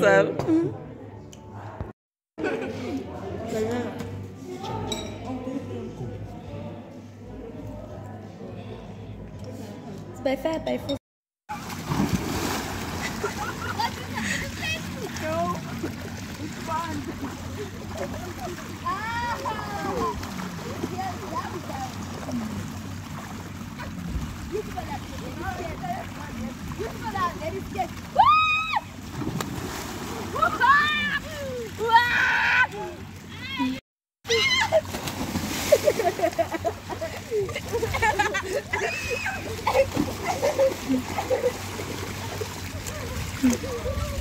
awesome. Bij vet, bij Thank you.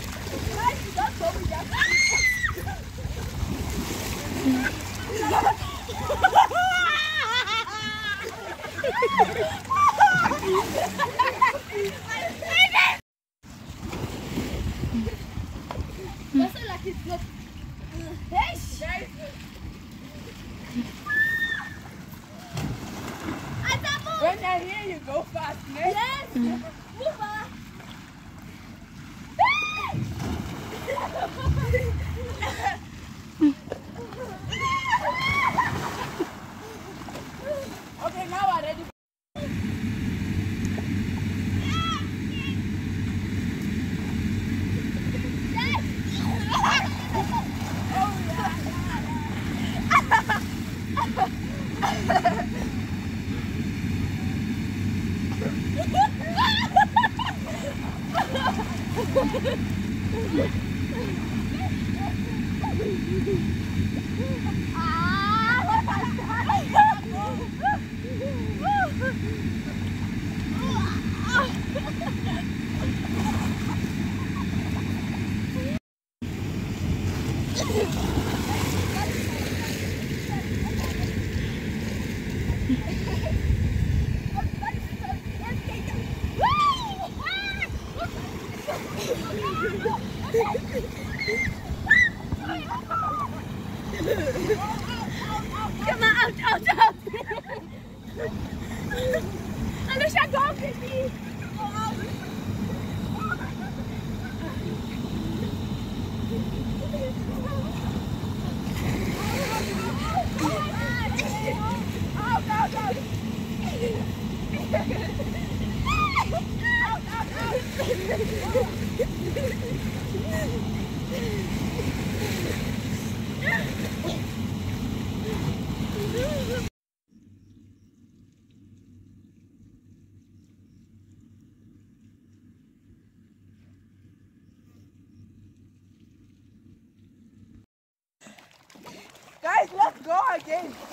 フフフフ。Go again.